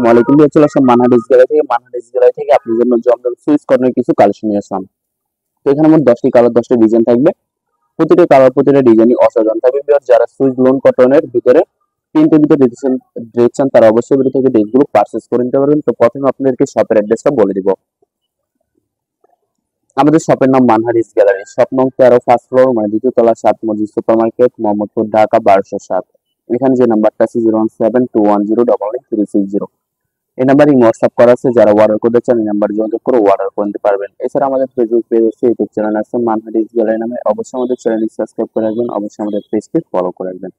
আসসালামু আলাইকুম। গ্যালারি থেকে। গ্যালারি থেকে আপনার জন্য কিছু কালেকশন তো এখানে দশটি কালার দশটি ডিজাইন থাকবে। প্রতিটা কালার প্রতিটা ডিজাইনই অসাধারণ থাকবে। যারা সুইচ লোন কটনের ভিতরে ভিতরে ড্রেস চান তারা অবশ্যই থেকে ড্রেসগুলো পারচেস করে নিতে পারবেন। তো প্রথমে আপনাদেরকে শপের অ্যাড্রেসটা বলে দিব। আমাদের শপের নাম মানহারিস গ্যালারি। শপ নং তেরো ফার্স্ট ফ্লোর মানে দ্বিতীয় তলা, সাত মসজিদ সুপার মার্কেট মোহাম্মদপুর, ঢাকা, বারোশো সাত। এখানে যে নাম্বারটা আছে zero one seven two one zero double nine three six zero এই নাম্বারে হোয়াটসঅ্যাপ করা আছে, যারা অর্ডার করতে চান এই নাম্বারে যোগাযোগ করে অর্ডার করে নিতে পারবেন। এছাড়া আমাদের ফেসবুক পেজ আছে ইউটিউব চ্যানেল আছে মানহারিস গ্যালারি নামে। অবশ্যই আমাদের চ্যানেলটি সাবস্ক্রাইব করে রাখবেন, অবশ্যই আমাদের পেজটি ফলো করে রাখবেন।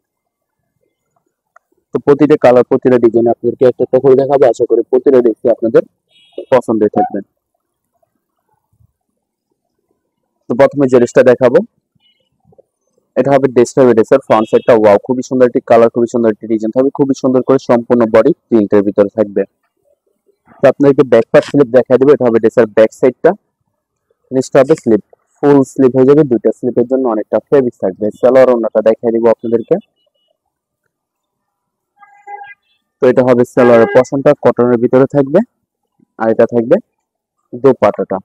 তো প্রতিটা কালার প্রতিটা ডিজাইন আপনাদেরকে একটা একটা করে দেখাবো। আশা করি প্রতিটা দেখতে আপনাদের পছন্দের থাকবেন তো প্রথমে যে দেখাবো, এটা হবে ড্রেসটা ড্রেসের ফ্রন্ট সাইডটা ওয়াও খুবই সুন্দর একটি কালার খুবই সুন্দর একটি ডিজাইন থাকবে খুবই সুন্দর করে সম্পূর্ণ বডি প্রিন্টের ভিতরে থাকবে। তো আপনাদেরকে ব্যাক পার্ট স্লিপ দেখা দেবো, এটা হবে ড্রেসের ব্যাক সাইডটা নেক্সট হবে স্লিপ ফুল স্লিপ হয়ে যাবে, দুইটা স্লিপের জন্য অনেকটা ফেব্রিক থাকবে। সালোয়ার ওনাটা দেখাই দিব আপনাদেরকে। তো এটা হবে সালোয়ারের পশনটা কটনের ভিতরে থাকবে, আর এটা থাকবে দোপাটাটা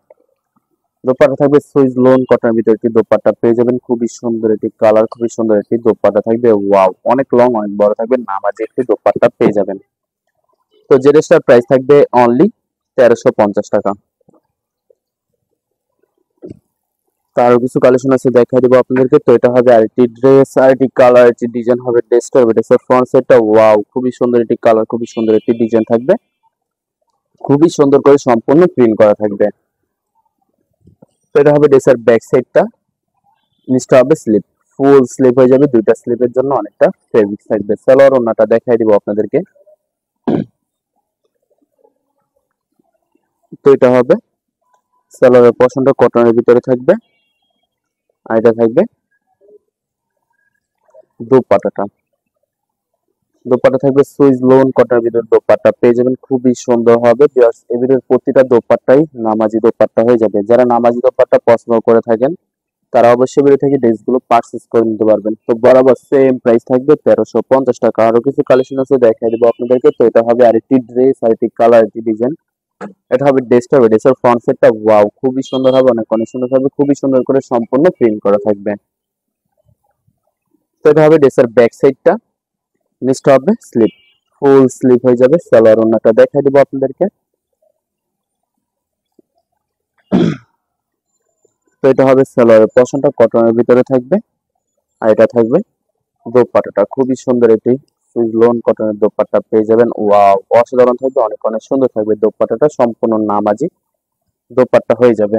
দোপাটা থাকবে সুইজ লোন কটনের ভিতরে একটি দোপাটা পেয়ে যাবেন, খুবই সুন্দর একটি কালার খুবই সুন্দর একটি দোপাটা থাকবে। ওয়াও অনেক লং অনেক বড় থাকবে নামাজে একটি দোপাটা পেয়ে যাবেন। তো যে ড্রেসটার প্রাইস থাকবে অনলি তেরোশো পঞ্চাশ টাকা। তো আরও কিছু কালেকশন আছে দেখাই দিব আপনাদেরকে। তো এটা হবে আরেকটি ড্রেস আরেকটি কালার একটি ডিজাইন হবে ড্রেসটা হবে ড্রেসের ফ্রন্ট সাইডটা ওয়াও খুবই সুন্দর একটি কালার খুবই সুন্দর একটি ডিজাইন থাকবে। খুবই সুন্দর করে সম্পূর্ণ প্রিন্ট করা থাকবে। তো এটা হবে ড্রেসের ব্যাক সাইডটা নিচটা হবে স্লিপ ফুল স্লিপ হয়ে যাবে, দুইটা স্লিপের জন্য অনেকটা ফেব্রিক থাকবে। সালোয়ার ওনাটা দেখাই দিব আপনাদেরকে। তো এটা হবে সালোয়ারের পশনটা কটনের ভিতরে থাকবে। আর এটা থাকবে দোপাটাটা দোপাটা থাকবে সুইজ লোন কটনের ভিতরে দোপাট্টা। পেয়ে যাবেন খুবই সুন্দর হবে। এর ভিতরে প্রতিটা দোপাট্টাই নামাজি দোপাট্টা হয়ে যাবে। যারা নামাজি দোপাট্টা পছন্দ করে থাকেন, তারা অবশ্যই বেরিয়ে থেকে ড্রেসগুলো পারচেস করে নিতে পারবেন। তো বরাবর সেম প্রাইস থাকবে তেরোশো পঞ্চাশ টাকা। আরও কিছু কালেকশন আছে, দেখাই দেবো আপনাদেরকে। তো এটা হবে আরেকটি ড্রেস আরেকটি কালার একটি ডিজাইন এটা হবে হবে ড্রেসের ফ্রন্ট ওয়াও খুবই সুন্দর হবে, অনেক অনেক সুন্দর হবে খুবই সুন্দর করে সম্পূর্ণ প্রিন্ট করা থাকবে। তো এটা হবে ব্যাক সাইডটা হবে স্লিপ ফুল স্লিপ হয়ে যাবে সালোয়ার দেখাই দিব আপনাদেরকে। তো এটা হবে সালোয়ারের পশনটা কটনের ভিতরে থাকবে, আর এটা থাকবে খুবই সুন্দর এটি লোন কটনের দোপাট্টা পেয়ে যাবেন। ওয়াও অসাধারণ থাকবে, অনেক অনেক সুন্দর থাকবে দোপাট্টাটা। সম্পূর্ণ নামাজি দোপাট্টা হয়ে যাবে।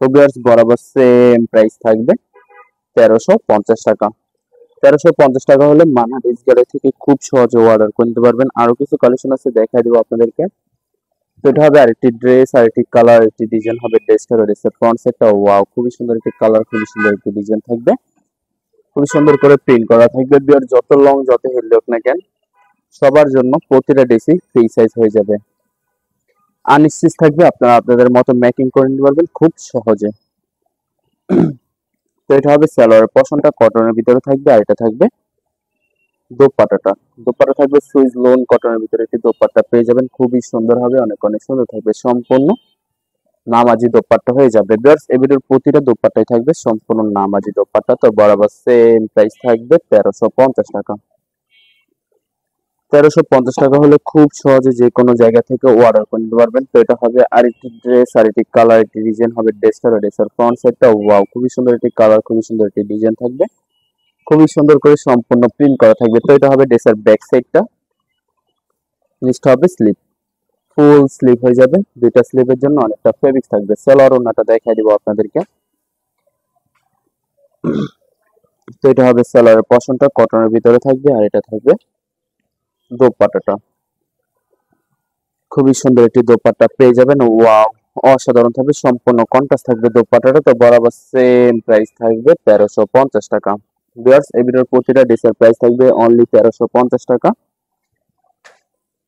তো বিয়ার্স বরাবর সেম প্রাইস থাকবে তেরোশো পঞ্চাশ টাকা। তেরোশো পঞ্চাশ টাকা হলে মানা ডিস গ্যালারি থেকে খুব সহজে অর্ডার করে নিতে পারবেন। আরও কিছু কালেকশন আছে, দেখাই দিব আপনাদেরকে। তো এটা হবে আরেকটি ড্রেস আরেকটি কালার একটি ডিজাইন হবে ড্রেসটা ফ্রন্ট সাইডটা ওয়াও খুবই সুন্দর একটি কালার খুবই সুন্দর একটি ডিজাইন থাকবে। খুবই সুন্দর করে প্রিন্ট করা থাকবে বিয়ার যত লং যত হেলদি হোক না কেন, সবার জন্য প্রতিটা ড্রেসই ফ্রি সাইজ হয়ে যাবে। আনস্টিচ থাকবে, আপনারা আপনাদের মতো মেকিং করে নিতে পারবেন খুব সহজে। তো এটা হবে সালোয়ার পশনটা কটনের ভিতরে থাকবে আর এটা থাকবে দোপাটাটা দোপাটা থাকবে সুইজ লোন কটনের ভিতরে একটি দোপাট্টা পেয়ে যাবেন, খুবই সুন্দর হবে, অনেক অনেক সুন্দর থাকবে, সম্পূর্ণ নামাজি দোপাট্টা হয়ে যাবে। বিয়ার্স এবিডের প্রতিটা দোপাট্টাই থাকবে, সম্পূর্ণ নামাজি দোপাট্টা। তো বরাবর সেম প্রাইস থাকবে তেরোশো পঞ্চাশ টাকা। তেরোশো পঞ্চাশ টাকা হলে খুব সহজে যে কোনো জায়গা থেকে অর্ডার করে নিতে পারবেন। তো এটা হবে আরেকটি ড্রেস আরেকটি কালার একটি ডিজাইন হবে ড্রেসটার ড্রেসের ফ্রন্ট সাইডটা ওয়াও খুবই সুন্দর একটি কালার খুবই সুন্দর একটি ডিজাইন থাকবে। খুবই সুন্দর করে সম্পূর্ণ প্রিন্ট করা থাকবে। তো এটা হবে ড্রেসের ব্যাক সাইডটা নিচটা হবে স্লিপ ফুল স্লিপ হয়ে যাবে। দুইটা স্লিপের জন্য অনেকটা ফেব্রিক থাকবে। সেলার ওনাটা দেখাই দিব আপনাদেরকে। তো এটা হবে সেলারের পশনটা, কটনের ভিতরে থাকবে আর এটা থাকবে দোপাটাটা খুবই সুন্দর একটি দোপাট্টা পেয়ে যাবেন। ওয়াও, অসাধারণ থাকবে। সম্পূর্ণ কন্ট্রাস্ট থাকবে দোপাট্টাটা। তো বরাবর সেম প্রাইস থাকবে তেরোশো পঞ্চাশ টাকা। বিয়ার্স এই ভিডিওর প্রতিটা ডিসের প্রাইস থাকবে অনলি তেরোশো পঞ্চাশ টাকা।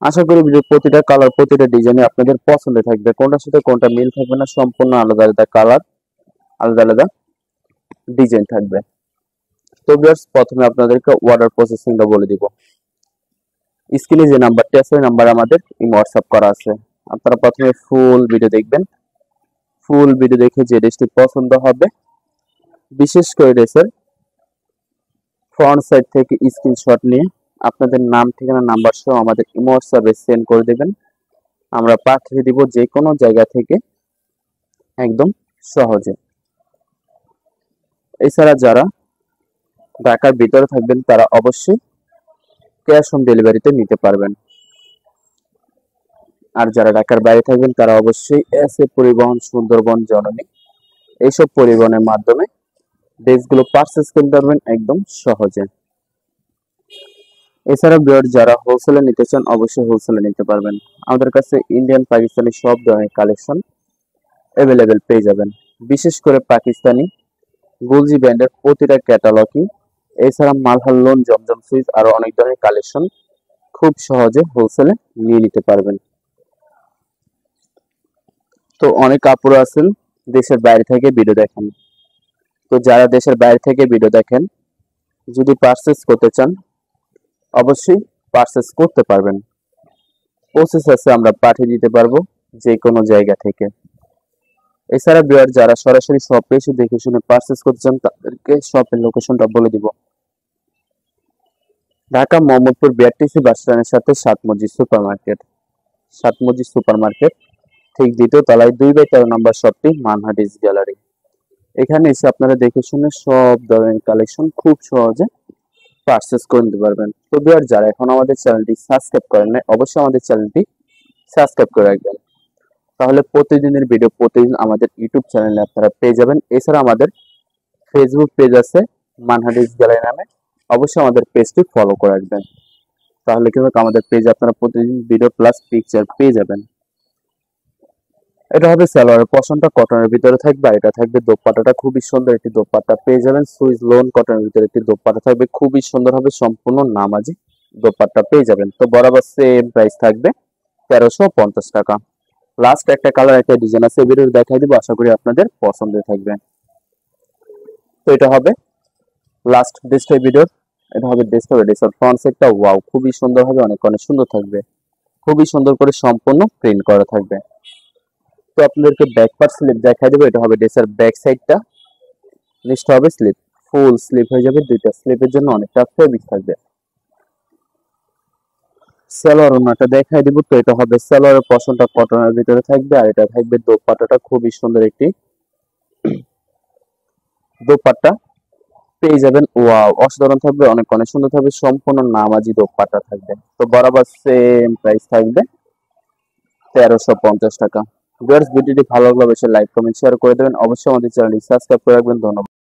আশা করি ভিডিওর প্রতিটা কালার প্রতিটা ডিজাইনে আপনাদের পছন্দের থাকবে। কোনটার সাথে কোনটা মিল থাকবে না, সম্পূর্ণ আলাদা আলাদা কালার আলাদা আলাদা ডিজাইন থাকবে। তো বিয়ার্স প্রথমে আপনাদেরকে অর্ডার প্রসেসিংটা বলে দিব। স্ক্রিনে যে নাম্বারটি আছে, ওই নাম্বার আমাদের হোয়াটসঅ্যাপ করা আছে। আপনারা প্রথমে ফুল ভিডিও দেখবেন। ফুল ভিডিও দেখে যে ড্রেসটি পছন্দ হবে, বিশেষ করে ড্রেসের ফ্রন্ট সাইড থেকে স্ক্রিনশট নিয়ে আপনাদের নাম, ঠিকানা নাম্বার সহ আমাদের ইমো হোয়াটসঅ্যাপে সেন্ড করে দেবেন। আমরা পাঠিয়ে দিব যে কোনো জায়গা থেকে, একদম সহজে। এছাড়া যারা ঢাকার ভিতরে থাকবেন, তারা অবশ্যই ক্যাশ অন ডেলিভারিতে নিতে পারবেন। আর যারা ঢাকার বাইরে থাকবেন, তারা অবশ্যই এস এ পরিবহন, সুন্দরবন, জননী, এইসব পরিবহনের মাধ্যমে ড্রেসগুলো পারচেস করতে পারবেন একদম সহজে। এছাড়া বিয়ার যারা হোলসেলে নিতে চান, অবশ্যই হোলসেলে নিতে পারবেন। আমাদের কাছে ইন্ডিয়ান পাকিস্তানি সব ধরনের কালেকশন অ্যাভেলেবেল পেয়ে যাবেন। বিশেষ করে পাকিস্তানি, গুলজি ব্র্যান্ডের প্রতিটা ক্যাটালগই এছাড়া মালহাল লোন জমজম সুইচ আরও অনেক ধরনের কালেকশন খুব সহজে হোলসেলে নিয়ে নিতে পারবেন। তো অনেক কাপড় আছেন, দেশের বাইরে থেকে ভিডিও দেখেন। তো যারা দেশের বাইরে থেকে ভিডিও দেখেন, যদি পারচেস করতে চান অবশ্যই পারচেস করতে পারবেন। প্রসেস আমরা পাঠিয়ে দিতে পারব যে কোনো জায়গা থেকে। এছাড়া বিয়ার যারা সরাসরি শপে এসে দেখে শুনে পারচেস করতে চান, তাদেরকে শপের লোকেশনটা বলে দিব। ঢাকা মোহাম্মদপুর বিআরটিসি বাস স্ট্যান্ডের সাথে সাত মসজিদ সুপার মার্কেট সাত মসজিদ সুপার মার্কেট ঠিক দ্বিতীয় তলায় দুই বাই তেরো নম্বর শপটি মানহাডিস গ্যালারি এখানে এসে আপনারা দেখে শুনে সব ধরনের কালেকশন খুব সহজে পারচেস করে নিতে পারবেন। তো বিয়ার যারা এখন আমাদের চ্যানেলটি সাবস্ক্রাইব করেন নাই, অবশ্যই আমাদের চ্যানেলটি সাবস্ক্রাইব করে রাখবেন। তাহলে প্রতিদিনের ভিডিও প্রতিদিন আমাদের ইউটিউব চ্যানেলে আপনারা পেয়ে যাবেন। এছাড়া আমাদের ফেসবুক পেজ আছে মানহাডিস গ্যালারি নামে। অবশ্যই আমাদের পেজটি ফলো করে রাখবেন। তাহলে কি হবে? আমাদের পেজ আপনারা প্রতিদিন ভিডিও প্লাস পিকচার পেয়ে যাবেন। এটা হবে সালোয়ারের পশনটা কটনের ভিতরে থাকবে, আর এটা থাকবে দোপাট্টাটা। খুবই সুন্দর একটি দোপাট্টা পেয়ে যাবেন সুইচ লোন কটনের ভিতরে একটি দোপাট্টা থাকবে। খুবই সুন্দর হবে, সম্পূর্ণ নামাজি দোপাট্টা পেয়ে যাবেন। তো বরাবর সেম প্রাইস থাকবে তেরোশো পঞ্চাশ টাকা। লাস্ট একটা কালার একটা ডিজাইন আছে ভিডিও দেখাই দিব, আশা করি আপনাদের পছন্দের থাকবে। তো এটা হবে লাস্ট ডিসপ্লে ভিডিও এটা হবে ডিসপ্লে ডিসপ্লে ফ্রন্ট সাইডটা ওয়াও খুবই সুন্দর হবে, অনেক অনেক সুন্দর থাকবে। খুবই সুন্দর করে সম্পূর্ণ প্রিন্ট করা থাকবে। তো আপনাদেরকে ব্যাক পার্ট স্লিপ দেখাই দেবো, এটা হবে ড্রেসের ব্যাক সাইডটা নিচটা হবে স্লিপ ফুল স্লিপ হয়ে যাবে, দুইটা স্লিপের জন্য অনেকটা ফেব্রিক থাকবে। সালোয়ার ওনাটা দেখাই দিব, তো এটা হবে সালোয়ারের পশনটা কটনের ভিতরে থাকবে, আর এটা থাকবে দোপাট্টাটা, খুবই সুন্দর একটি। দোপাট্টা পেয়ে যাবেন ওয়াও অসাধারণ থাকবে, অনেক অনেক সুন্দর থাকবে, সম্পূর্ণ নামাজি দোপাট্টা থাকবে। তো বরাবর সেম প্রাইস থাকবে, তেরোশো পঞ্চাশ টাকা। ভিডিওটি ভালো লাগলে অবশ্যই লাইক কমেন্ট শেয়ার করে দেবেন। অবশ্যই আমাদের চ্যানেলটি সাবস্ক্রাইব করে রাখবেন। ধন্যবাদ।